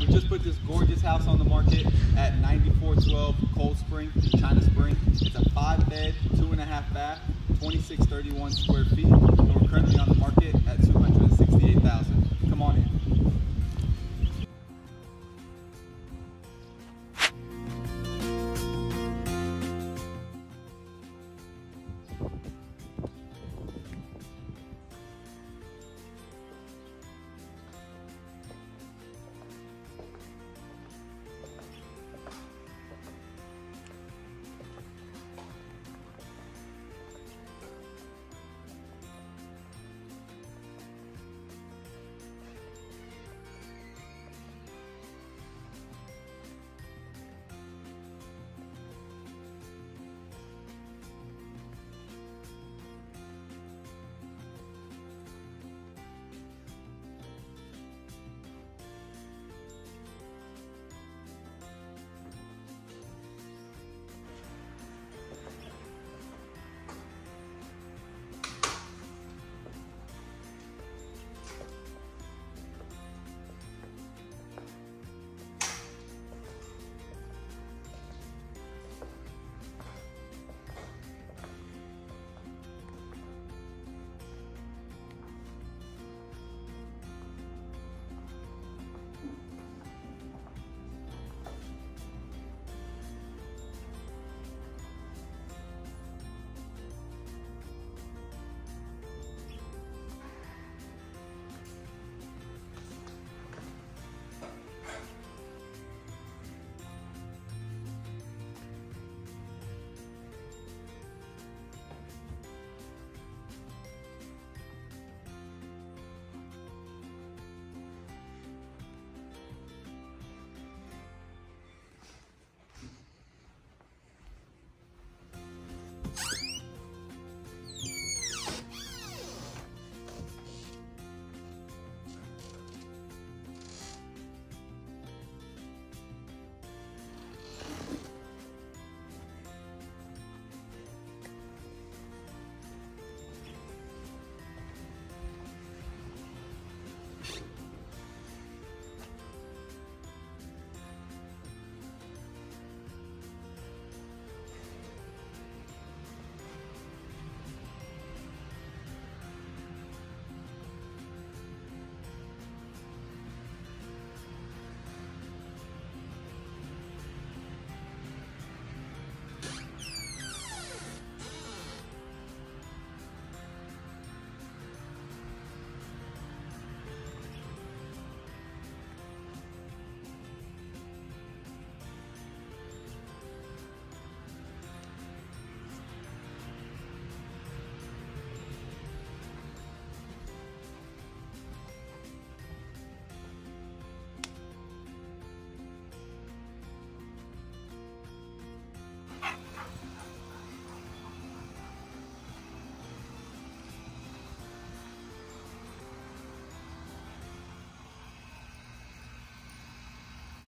we just put this gorgeous house on the market at 9412 Cold Spring, China Spring. It's a five bed, two and a half bath, 2631 square feet. And we're currently on the market at 268,000.